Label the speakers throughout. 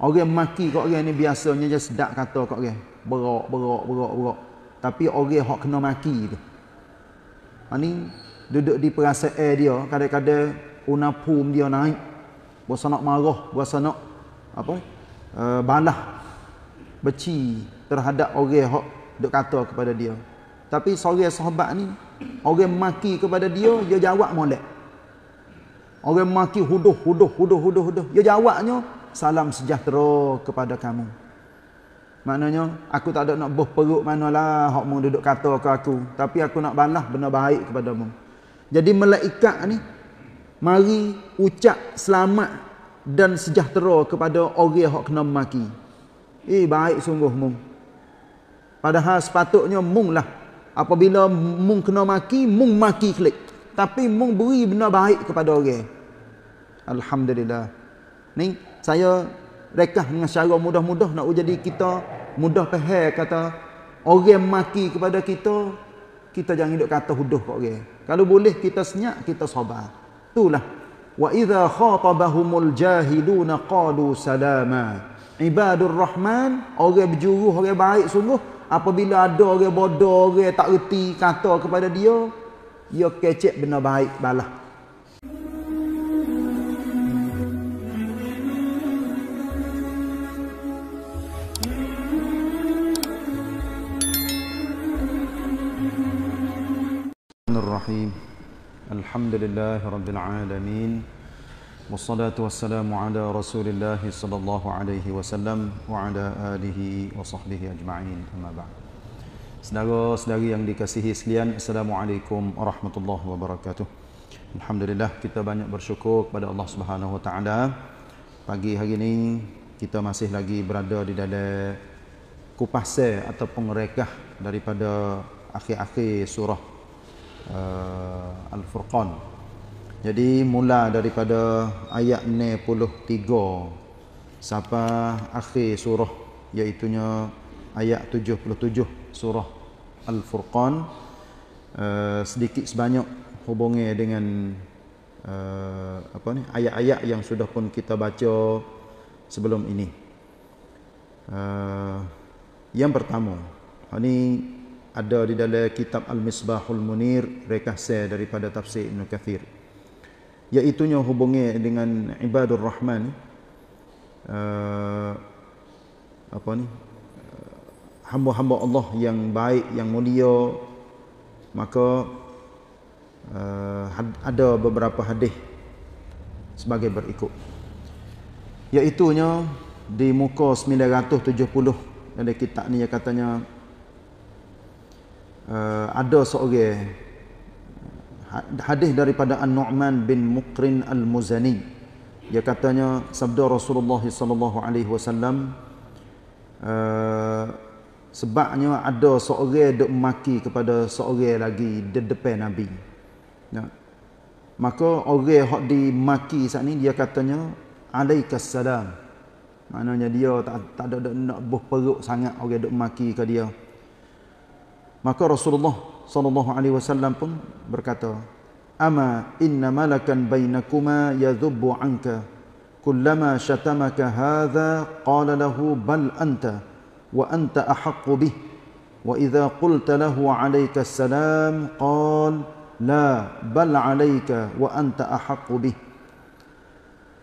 Speaker 1: Orang maki kat orang ni biasanya je sedap kata kat orang. Berok, berok, berok, berok. Tapi orang hok kena maki tu. Ha ni duduk di perasaan dia, kadang-kadang unapum dia naik. Berasa nak marah, berasa nak apa? Uh, balah. Beci terhadap orang hok duk kata kepada dia. Tapi seorang sahabat ni, orang maki kepada dia, dia jawab molek. Orang maki huduh, huduh, huduh, huduh, huduh. Dia jawabnya, salam sejahtera kepada kamu. Maknanya aku tak ada nak buh perut manalah hak mu duduk kata ke aku, tapi aku nak balas benda baik kepadamu. Jadi malaikat ni mari ucap selamat dan sejahtera kepada orang hak kena maki. Eh baik sungguh mung. Padahal sepatutnya mung lah. Apabila mung kena maki, mung maki klik. Tapi mung beri benda baik kepada orang. Alhamdulillah. Ni saya rekah dengan cara mudah-mudah nak jadi kita mudah faham kata orang maki kepada kita kita jangan hidup kata huduh kat orang. Kalau boleh kita senyap kita sabar. Itulah. Wa idza khatabahumul jahiluna qalu salama. Ibadur rahman orang berjuruh orang baik sungguh apabila ada orang bodoh orang tak reti kata kepada dia dia kecek benda baik balah الرحيم الحمد لله رب العالمين والصلاة والسلام على رسول الله صلى الله عليه وسلم وعلى آله وصحبه أجمعين أما بعد Saudara-saudari yang dikasihi sekalian Assalamualaikum warahmatullahi wabarakatuh Alhamdulillah kita banyak bersyukur kepada Allah Subhanahu wa taala pagi hari ini kita masih lagi berada di dalam kupasan atau rekah daripada akhir-akhir surah uh, Al-Furqan. Jadi mula daripada ayat 63 sampai akhir surah iaitu ayat 77 surah Al-Furqan uh, sedikit sebanyak hubungnya dengan uh, apa ni ayat-ayat yang sudah pun kita baca sebelum ini. Uh, yang pertama, ini ada di dalam kitab Al-Misbahul Munir rekasa daripada tafsir Ibn Kathir. Iaitu nya hubungi dengan ibadur rahman uh, apa ni? Hamba-hamba Allah yang baik yang mulia. Maka uh, ada beberapa hadis sebagai berikut. Iaitu nya di muka 970 dalam kitab ni yang katanya uh, ada seorang hadis daripada An-Nu'man bin Muqrin Al-Muzani. Dia katanya sabda Rasulullah sallallahu alaihi wasallam uh, sebabnya ada seorang dok maki kepada seorang lagi di depan nabi. Ya. maka orang hak dimaki saat ni dia katanya alaikas salam. Maknanya dia tak tak ada nak buh perut sangat orang dok maki ke dia Maka Rasulullah sallallahu alaihi wasallam pun berkata, "Ama inna malakan bainakuma yadhubbu anka kullama shatamaka hadha qala lahu bal anta wa anta ahaqqu bih wa idza qulta lahu alayka assalam qala la bal alayka wa anta ahaqqu bih."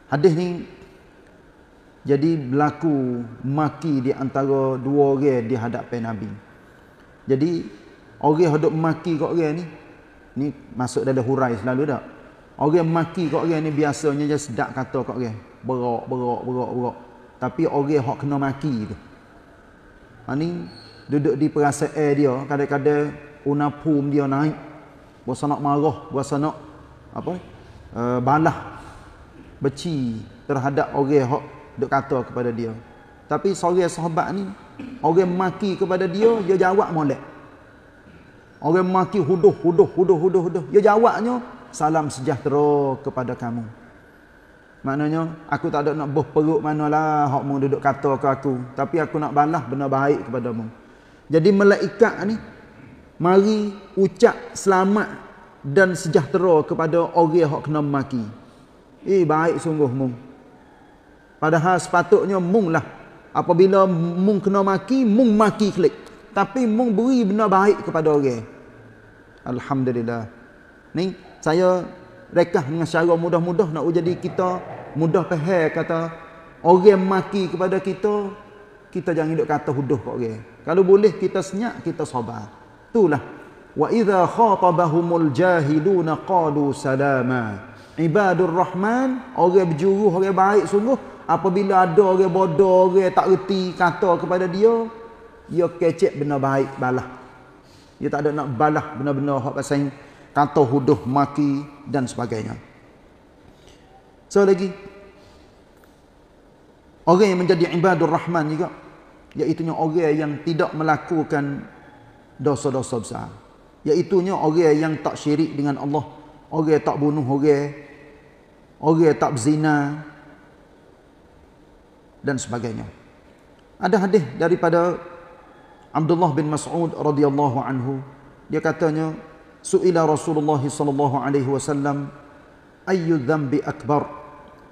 Speaker 1: Hadis ni jadi berlaku maki di antara dua orang di hadapan Nabi. Jadi orang hendak maki kat orang ni ni masuk dalam hurai selalu dak. Orang maki kat orang ni biasanya je sedap kata kat orang. Berok, berok, berok, berok. Tapi orang hak kena maki tu. Ha ni duduk di perasaan dia kadang-kadang unapum dia naik. Berasa nak marah, berasa nak apa? Uh, balah beci terhadap orang hak duk kata kepada dia. Tapi seorang sahabat ni Orang maki kepada dia, dia jawab molek. Orang maki huduh, huduh, huduh, huduh, huduh. Dia jawabnya, salam sejahtera kepada kamu. Maknanya, aku tak ada nak buh perut manalah hak mu duduk kata ke aku. Tapi aku nak balas benda baik kepadamu. Jadi malaikat ni, mari ucap selamat dan sejahtera kepada orang yang kena maki. Eh, baik sungguh mu. Padahal sepatutnya mung lah. Apabila mung kena maki, mung maki klik. Tapi mung beri benda baik kepada orang. Alhamdulillah. Ni saya rekah dengan cara mudah-mudah nak jadi kita mudah faham kata orang maki kepada kita kita jangan hidup kata huduh kat orang. Kalau boleh kita senyap, kita sabar. Itulah. Wa idza khatabahumul jahiluna qalu salama. Ibadur Rahman, orang berjuru, orang baik sungguh. Apabila ada orang bodoh, orang tak reti kata kepada dia, dia kecek benda baik balah. Dia tak ada nak balah benda-benda hak pasal kata huduh, maki dan sebagainya. So lagi, Orang yang menjadi ibadur rahman juga Iaitunya orang yang tidak melakukan Dosa-dosa besar Iaitunya orang yang tak syirik dengan Allah Orang tak bunuh orang orang tak berzina dan sebagainya. Ada hadis daripada Abdullah bin Mas'ud radhiyallahu anhu dia katanya suila Rasulullah sallallahu alaihi wasallam ayyu dhanbi akbar?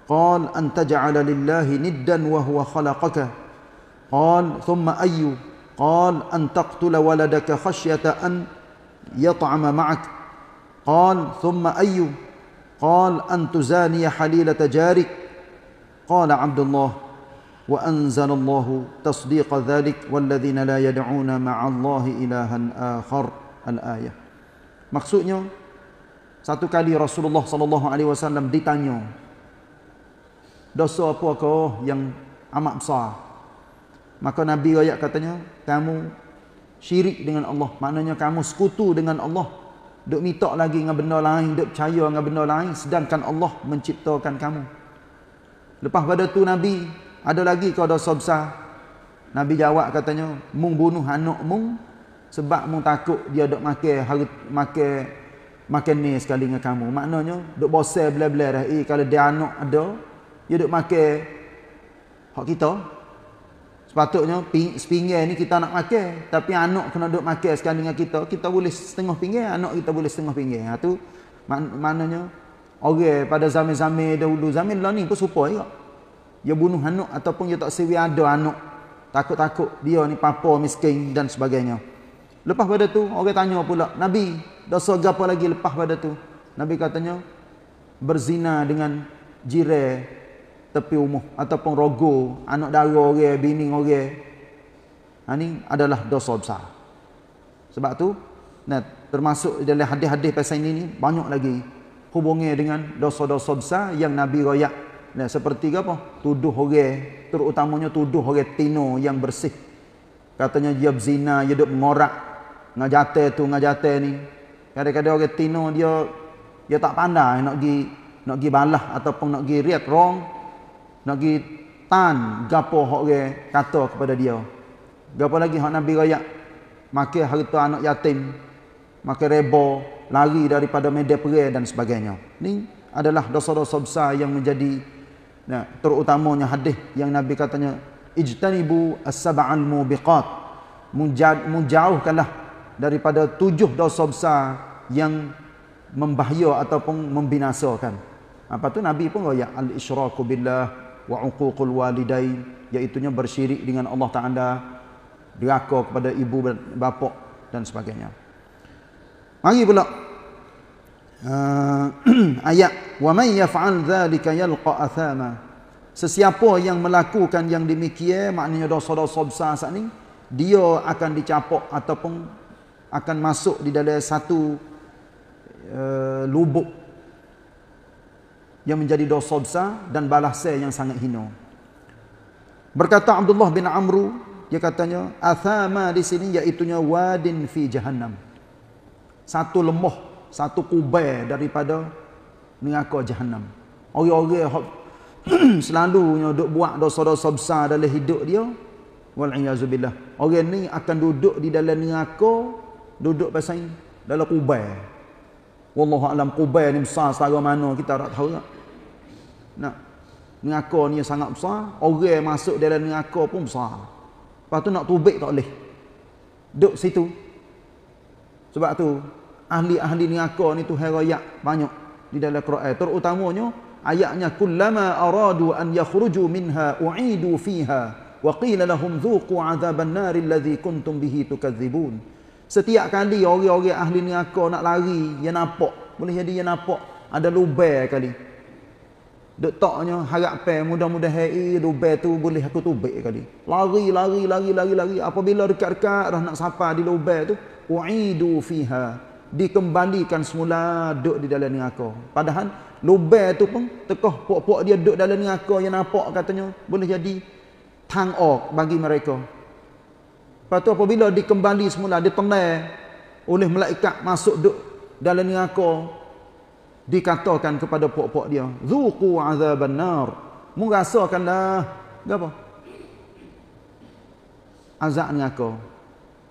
Speaker 1: Qal an taj'ala lillahi niddan wa huwa khalaqaka. Qal thumma ayyu? Qal an taqtula waladaka khashyata an yat'ama ma'ak. Qal thumma ayyu? قال أن تزاني حليلة جارك قال عبد الله وأنزل الله تصديق ذلك والذين لا يدعون مع الله إلها آخر الآية maksudnya satu kali Rasulullah sallallahu alaihi wasallam ditanya dosa apa kau yang amat besar maka nabi ayat katanya kamu syirik dengan Allah maknanya kamu sekutu dengan Allah duk minta lagi dengan benda lain duk percaya dengan benda lain sedangkan Allah menciptakan kamu. Lepas pada tu nabi ada lagi kau dosa besar? Nabi jawab katanya mung bunuh anak mung sebab mung takut dia duk makan hari makan makan ni sekali dengan kamu. Maknanya duk bosan bela-bela dah eh kalau dia anak ada dia duk makan hak kita sepatutnya sepinggir ni kita nak makan tapi anak kena duk makan sekali dengan kita kita boleh setengah pinggir anak kita boleh setengah pinggir. Ha tu mak maknanya orang pada zaman-zaman dahulu zaman lah ni pun serupa juga. Dia bunuh anak ataupun dia tak sewi ada anak takut-takut dia ni papa miskin dan sebagainya. Lepas pada tu orang tanya pula nabi dosa apa lagi lepas pada tu? Nabi katanya berzina dengan jiran tepi umuh ataupun rogo anak dara orang bini orang ha ni adalah dosa besar. Sebab tu nah termasuk dalam hadis-hadis pasal ini ni banyak lagi hubungnya dengan dosa-dosa besar yang nabi royak. Nah seperti apa? Tuduh orang terutamanya tuduh orang tino yang bersih. Katanya dia berzina dia duk mengorak. Ngajate tu ngajate ni. Kadang-kadang orang tino dia dia tak pandai nak pergi nak pergi balah ataupun nak pergi riat wrong nak pergi tan gapo hok ge kata kepada dia. Gapo lagi hak nabi royak? Makan harta anak yatim makan rebo lari daripada medan perang dan sebagainya. Ni adalah dosa-dosa besar yang menjadi nah, terutamanya hadis yang nabi katanya ijtanibu as-sab'al mubiqat. Menjauhkanlah daripada tujuh dosa besar yang membahaya ataupun membinasakan. Apa tu nabi pun royak al-isyraku billah wa uququl walidain iaitu bersyirik dengan Allah Taala deraka kepada ibu bapa dan sebagainya. Mari pula uh, ayat wa may yaf'al dhalika yalqa athama sesiapa yang melakukan yang demikian maknanya dosa-dosa besar saat ni dia akan dicapok ataupun akan masuk di dalam satu uh, lubuk yang menjadi dosa besar dan balasan yang sangat hina. Berkata Abdullah bin Amru, dia katanya, athama di sini iaitu wadin fi jahannam. Satu lemah, satu kubai daripada neraka jahannam. Orang-orang selalunya duk buat dosa-dosa besar dalam hidup dia, wal iazubillah. Orang ni akan duduk di dalam neraka, duduk pasal dalam kubai. Wallahu alam kubai ni besar setara mana kita tak tahu tak? Nak neraka ni sangat besar, orang masuk dalam neraka pun besar. Lepas tu nak tubik tak boleh. Duduk situ. Sebab tu ahli-ahli neraka ni tu herayak banyak di dalam Quran. Terutamanya ayatnya kullama aradu an yakhruju minha u'idu fiha wa qila lahum dhuqu 'adzaban nar alladhi kuntum bihi tukadzibun setiap kali orang-orang ahli neraka nak lari dia nampak boleh jadi dia nampak ada lubang kali dok taknya harap pe mudah-mudahan eh lubang tu boleh aku tubik kali. Lari lari lari lari lari. Apabila dekat-dekat dah nak sampai di lubang tu u'idu fiha. Dikembalikan semula duduk di dalam neraka padahal lubang tu pun tekah puak-puak dia duduk dalam neraka yang nampak katanya boleh jadi tang ok bagi mereka. Lepas tu apabila dikembali semula ditenang oleh malaikat masuk duduk dalam neraka dikatakan kepada puak-puak dia. Zuqu azaban nar merasakanlah apa azab neraka.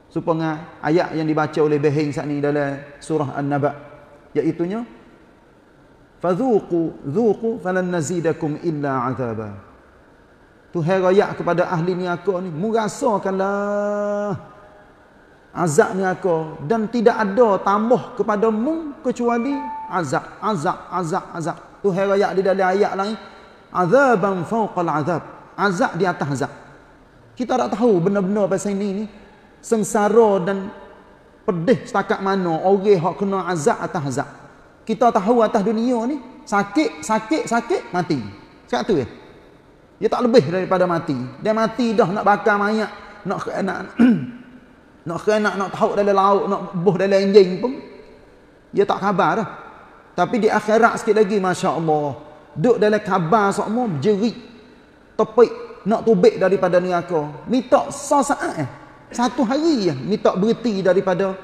Speaker 1: Supaya ayat yang dibaca oleh Behing saat ini dalam surah An-Naba. Iaitu nya fadhuqu dhuqu falan nazidakum illa azaba. Tuhan raya kepada ahli neraka ni merasakanlah azab neraka dan tidak ada tambah kepada mu kecuali azab azab azab azab Tuhan raya di dalam ayat lain azaban fawqal azab azab di atas azab kita tak tahu benar-benar pasal ini ni sengsara dan pedih setakat mana orang hak kena azab atas azab. Kita tahu atas dunia ni sakit, sakit, sakit, mati. Cakap tu ya. Dia tak lebih daripada mati. Dia mati dah nak bakar mayat, nak nak nak nak nak tahu dalam laut, nak buh dalam enjin pun dia tak khabar dah. Tapi di akhirat sikit lagi masya-Allah, duduk dalam khabar semua jerit topik nak tubik daripada neraka. Minta saat eh. Satu hari ya minta berhenti daripada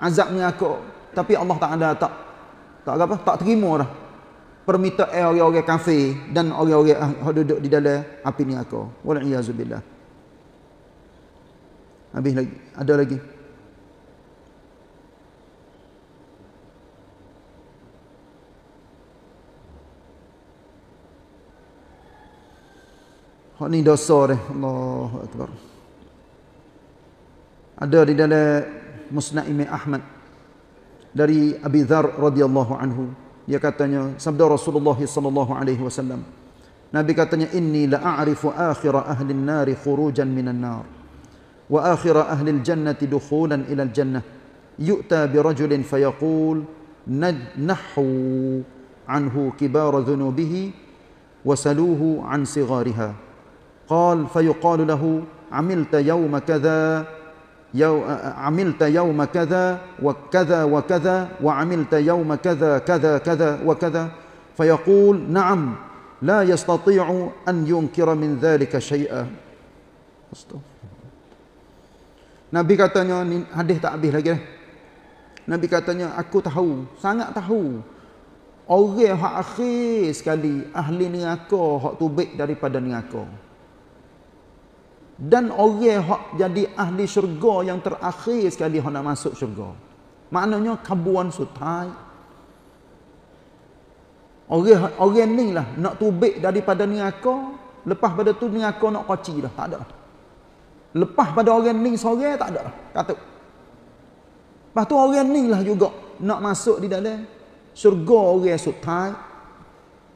Speaker 1: azab neraka. Tapi Allah tak ada tak tak apa tak terima dah. Permintaan orang-orang kafir dan orang-orang yang duduk di dalam api neraka. Wal iazubillah. Habis lagi. Ada lagi. Hak ni dosa dia. Allahu akbar ada di dalam Musnad Imam Ahmad dari Abi Dzar radhiyallahu anhu dia katanya sabda Rasulullah sallallahu alaihi wasallam Nabi katanya inni la a'rifu akhir ahli an-nar khurujan minan nar وآخر أهل الجنة دخولا إلى الجنة. يؤتى برجل فيقول نحوا عنه كبار ذنوبه وسلوه عن صغارها. قال فيقال له عملت يوم كذا يو عملت يوم كذا وكذا وكذا وعملت يوم كذا كذا كذا وكذا. فيقول نعم لا يستطيع أن ينكر من ذلك شيئا. أستغفر Nabi katanya ni hadis tak habis lagi dah. Nabi katanya aku tahu, sangat tahu. Orang hak akhir sekali ahli neraka hak tubik daripada neraka dan orang hak jadi ahli syurga yang terakhir sekali hak nak masuk syurga maknanya kabuan sutai orang orang ni lah nak tubik daripada neraka lepas pada tu neraka nak koci dah tak ada lepas pada orang ni sore tak ada kata lepas tu orang ni lah juga nak masuk di dalam syurga orang sutai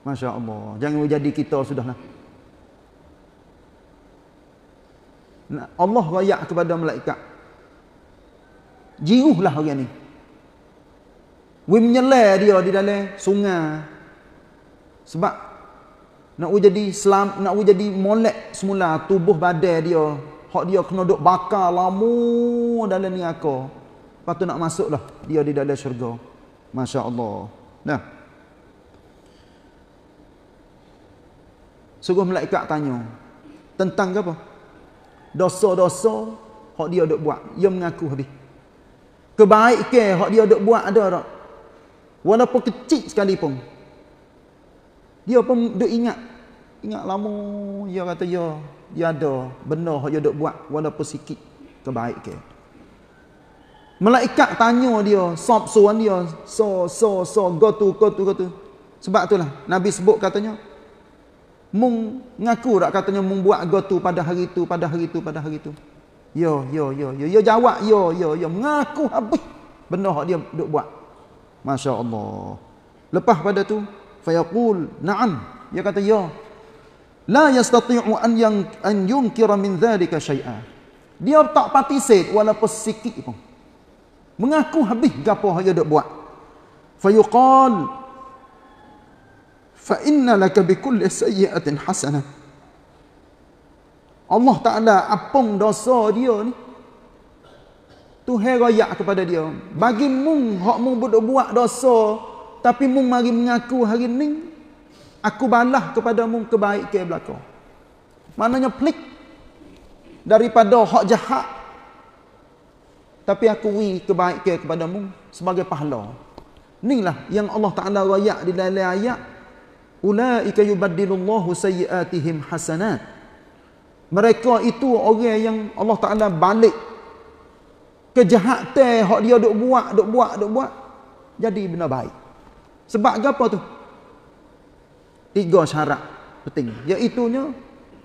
Speaker 1: Masya Allah jangan jadi kita sudah lah Allah rayak kepada malaikat. Jiruhlah orang ni. We menyelai dia di dalam sungai. Sebab nak jadi selam, nak jadi molek semula tubuh badan dia. Hak dia kena duk bakar lama dalam neraka. Lepas tu nak masuklah dia di dalam syurga. Masya Allah. Nah. Sungguh malaikat tanya. Tentang apa? dosa-dosa hak dia dok buat dia mengaku habis kebaikan hak dia dok buat ada tak walaupun kecil sekalipun dia pun dok ingat ingat lama dia kata ya dia ada benar hak dia dok buat walaupun sikit kebaikan malaikat tanya dia sop suan dia so so so go to go to go to sebab itulah nabi sebut katanya mung ngaku tak katanya mung buat gotu pada hari itu pada hari itu pada hari itu yo yo yo yo yo jawab yo yo yo mengaku habis. Benda hak dia duk buat. masya-Allah lepas pada tu Fayaqul, "Na'am." Dia kata, "Ya." La yastati'u an yang an yunkira min dhalika syai'a. Dia tak participate walaupun sikit pun. Mengaku habis gapo dia dak buat. Fayuqal fa inna laka bi kulli sayyi'atin hasanah. Allah Taala apung dosa dia ni. Tuhan royak kepada dia. Bagi mung hak mung buat dosa tapi mung mari mengaku hari ni aku balah kepada mung kebaikan belaka. Maknanya pelik daripada hak jahat tapi aku wi kebaikan kepada mung sebagai pahala. Inilah yang Allah Taala royak di dalam ayat ulaika yubaddilullahu sayyiatihim hasanat. Mereka itu orang yang Allah Taala balik kejahatan hak dia duk buat duk buat duk buat jadi benda baik sebab apa tu tiga syarat penting. Iaitu nya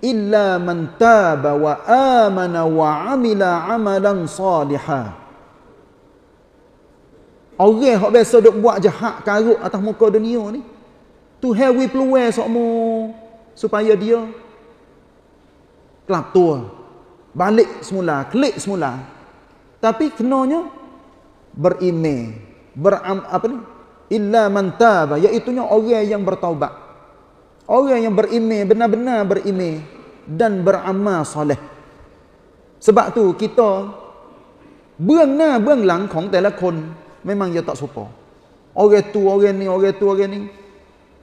Speaker 1: illa man taba wa amana wa amila amalan salihah orang hak biasa duk buat jahat karut atas muka dunia ni tu hewi peluang sokmo supaya dia kelap tua. Balik semula klik semula. Tapi kenanya berime beram apa ni? Illa man taba iaitu orang yang bertaubat orang yang berime benar-benar berime dan beramal soleh sebab tu kita เบื้องหน้าเบื้องหลังของแต่ละคน memang dia tak serupa orang tu orang ni orang tu orang ni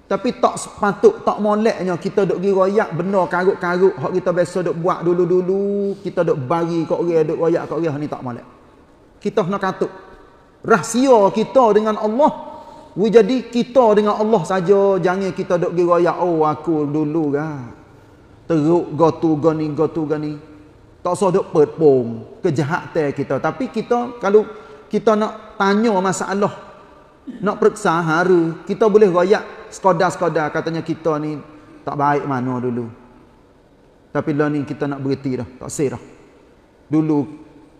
Speaker 1: tapi tak sepatut tak moleknya kita duk pergi royak benda karut-karut hak kita biasa duk buat dulu-dulu kita duk bagi kat orang duk royak kat orang ni tak molek kita nak katuk rahsia kita dengan Allah we jadi kita dengan Allah saja jangan kita duk pergi royak oh aku dulu kan teruk go tu go ni go tu ni tak usah duk perpong kejahatan kita tapi kita kalau kita nak tanya masalah nak periksa hari kita boleh royak sekadar-sekadar katanya kita ni tak baik mana dulu. Tapi lah ni kita nak berhenti dah. Tak sih dah. Dulu,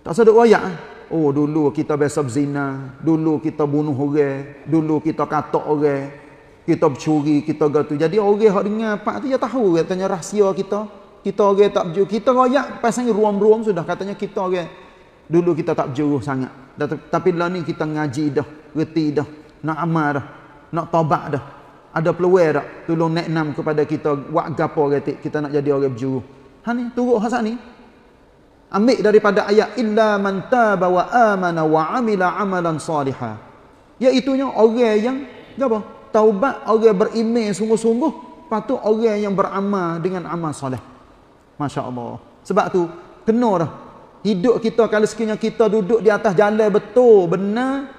Speaker 1: tak sedut royak. Eh? Oh dulu kita biasa berzina. Dulu kita bunuh orang. Dulu kita katok orang. Kita bercuri, kita gatu. Jadi orang yang dengar pak tu dia tahu katanya rahsia kita. Kita orang tak berjuru. Kita royak pasang ruam-ruam sudah. Katanya kita orang. Dulu kita tak berjuru sangat. Tapi lah ni kita ngaji dah. Reti dah. Nak amal dah. Nak tobat dah ada peluang tak tolong neknam kepada kita buat gapo kita nak jadi orang berjuru ha ni turut hasan ni ambil daripada ayat illa man taba wa amana wa amila amalan salihah. Iaitu nya orang yang gapo taubat orang beriman sungguh-sungguh patut orang yang beramal dengan amal soleh. masya-Allah. Sebab tu kena dah. Hidup kita kalau sekiranya kita duduk di atas jalan betul benar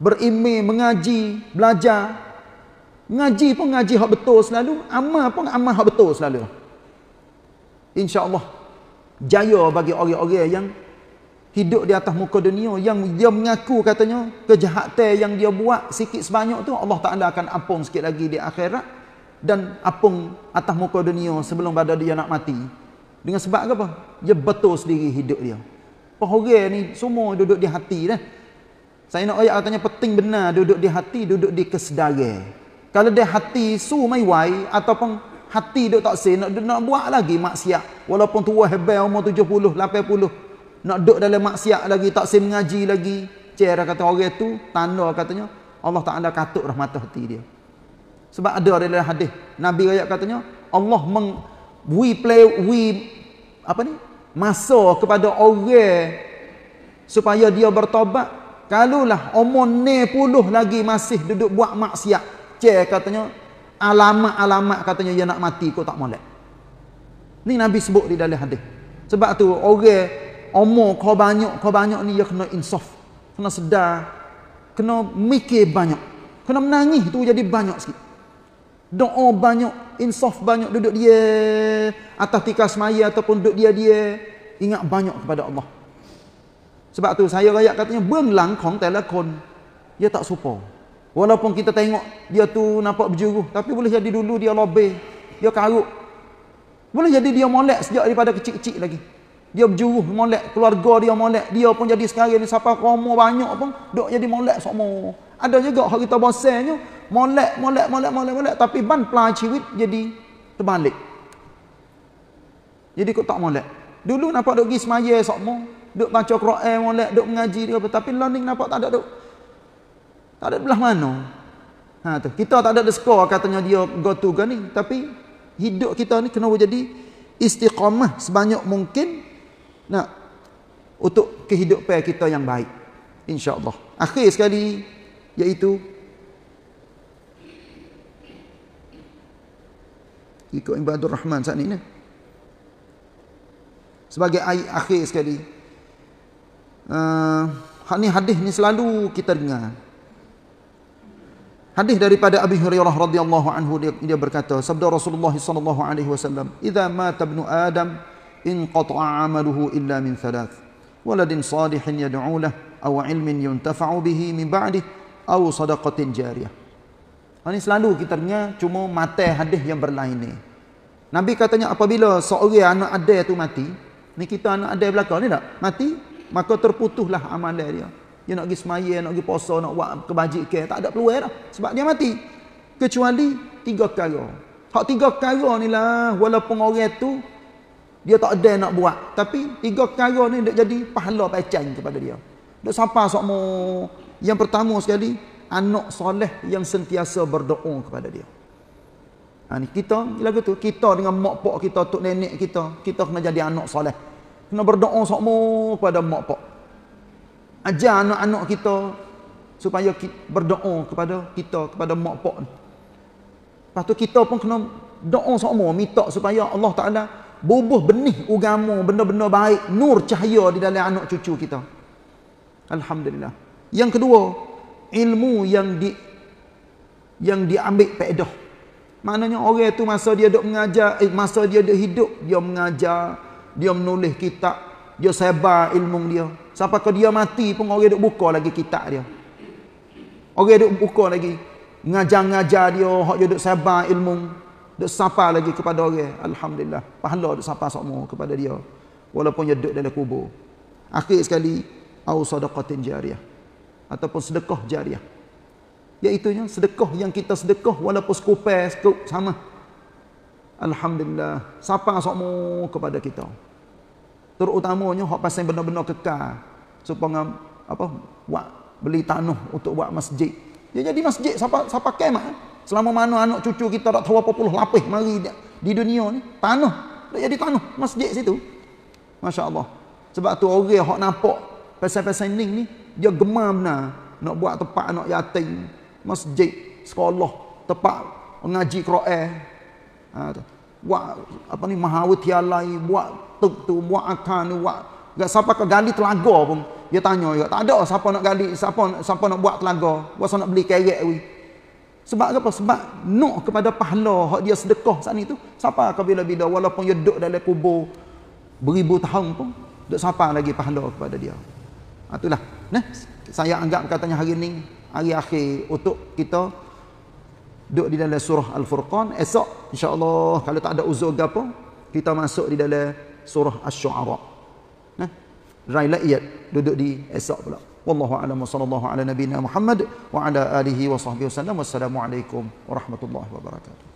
Speaker 1: beriman mengaji belajar Ngaji pun ngaji hak betul selalu, amal pun amal hak betul selalu. Insya-Allah jaya bagi orang-orang yang hidup di atas muka dunia yang dia mengaku katanya kejahatan yang dia buat sikit sebanyak tu Allah Taala akan ampun sikit lagi di akhirat dan apung atas muka dunia sebelum pada dia nak mati. Dengan sebab apa? Dia betul sendiri hidup dia. Orang ni semua duduk di hati dah. Saya nak ayat katanya penting benar duduk di hati, duduk di kesedaran. Kalau dia hati su mai wai ataupun hati duk tak sen nak, nak buat lagi maksiat. Walaupun tua hebat umur 70 80 nak duk dalam maksiat lagi tak sen mengaji lagi. Cara kata orang tu tanda katanya Allah Taala katuk rahmat hati dia. Sebab ada dalam hadis Nabi ayat katanya Allah meng we play we apa ni masa kepada orang supaya dia bertobat. Kalulah umur 90 lagi masih duduk buat maksiat. Cek katanya alamat-alamat katanya dia nak mati kau tak molek. Ni Nabi sebut di dalam hadis. Sebab tu orang umur kau banyak kau banyak ni dia kena insaf. Kena sedar. Kena mikir banyak. Kena menangis tu jadi banyak sikit. Doa banyak, insaf banyak duduk dia atas tikar semaya ataupun duduk dia dia ingat banyak kepada Allah. Sebab tu saya rakyat katanya benglang kong telekon dia tak supo. Walaupun kita tengok dia tu nampak berjuruh. Tapi boleh jadi dulu dia lobby. Dia karut. Boleh jadi dia molek sejak daripada kecil-kecil lagi. Dia berjuruh, molek. Keluarga dia molek. Dia pun jadi sekarang ni siapa kamu banyak pun. Duk jadi molek semua. Ada juga kita bosannya molek molek molek molek molek tapi ban pelan ciwit jadi terbalik. Jadi kau tak molek. Dulu nampak duk pergi semaya sokmo, duk baca Quran molek, duk mengaji dia tapi learning nampak tak ada duk tak ada belah mana. Ha tu. Kita tak ada skor katanya dia go to ke ni, tapi hidup kita ni kena jadi istiqamah sebanyak mungkin nak untuk kehidupan kita yang baik. Insya-Allah. Akhir sekali iaitu ikut ibadur rahman saat ni ni sebagai ayat akhir sekali uh, ni hadis ni selalu kita dengar hadis daripada Abi Hurairah radhiyallahu anhu dia, dia berkata sabda Rasulullah sallallahu alaihi wasallam idza mata ibnu adam in qata'a amaluhu illa min thalath waladin salihin yad'u lahu aw ilmin yuntafa'u bihi min ba'dih aw sadaqatin jariyah ini selalu kita dengar cuma mata hadis yang berlain ni. Nabi katanya apabila seorang anak ada tu mati, ni kita anak ada belakang ni tak? Mati, maka terputuslah amalan dia. Dia nak pergi semaya, nak pergi puasa, nak buat kebajikan, tak ada peluang dah. Sebab dia mati. Kecuali tiga perkara. Hak tiga perkara ni lah, walaupun orang tu, dia tak ada nak buat. Tapi tiga perkara ni dia jadi pahala pecah kepada dia. Dia siapa sokmo yang pertama sekali, anak soleh yang sentiasa berdoa kepada dia. Ha, ni kita lagu tu kita dengan mak pak kita tok nenek kita kita kena jadi anak soleh. Kena berdoa semua kepada mak pak. Ajar anak-anak kita supaya berdoa kepada kita kepada mak pak. Lepas tu kita pun kena doa semua minta supaya Allah Taala bubuh benih agama benda-benda baik nur cahaya di dalam anak cucu kita. Alhamdulillah. Yang kedua, ilmu yang di yang diambil faedah. Maknanya orang tu masa dia duk mengajar, eh, masa dia duk hidup, dia mengajar, dia menulis kitab, dia sebar ilmu dia. Sampai ke dia mati pun orang duk buka lagi kitab dia. Orang duk buka lagi ngajar-ngajar dia, hak dia duk sebar ilmu, duk sapa lagi kepada orang. Alhamdulillah. Pahala duk sapa semua kepada dia. Walaupun dia duduk dalam kubur. Akhir sekali, au sadaqatin jariyah ataupun sedekah jariah. Iaitunya sedekah yang kita sedekah walaupun sekupai sekup sama. Alhamdulillah. Siapa semua kepada kita. Terutamanya hak pasal benar-benar kekal supaya apa buat beli tanah untuk buat masjid. Dia jadi masjid siapa siapa kemak. Selama mana anak cucu kita tak tahu apa puluh lapis mari di dunia ni tanah dia jadi tanah masjid situ. Masya-Allah. Sebab tu orang hak nampak pasal-pasal ni ni dia gemar benar nak buat tempat anak yatim, masjid, sekolah, tempat mengaji Quran. Ha, buat apa ni mahawitialai, buat tuk tu, buat akan, buat gak siapa ke gali telaga pun dia tanya juga tak ada siapa nak gali siapa siapa nak buat telaga? Siapa nak beli kerek wi? Sebab apa? Sebab nak kepada pahala hak dia sedekah saat itu siapa ke bila-bila walaupun dia duduk dalam kubur beribu tahun pun duk siapa lagi pahala kepada dia. Ha, itulah Nah, saya anggap katanya hari ini hari akhir untuk kita duduk di dalam surah Al-Furqan. Esok insya-Allah kalau tak ada uzur apa, kita masuk di dalam surah Asy-Syu'ara. Nah, railah iyat duduk di esok pula. Wallahu a'lam wa sallallahu ala nabiyyina Muhammad wa ala alihi wa sahbihi wasallam. Wassalamualaikum warahmatullahi wabarakatuh.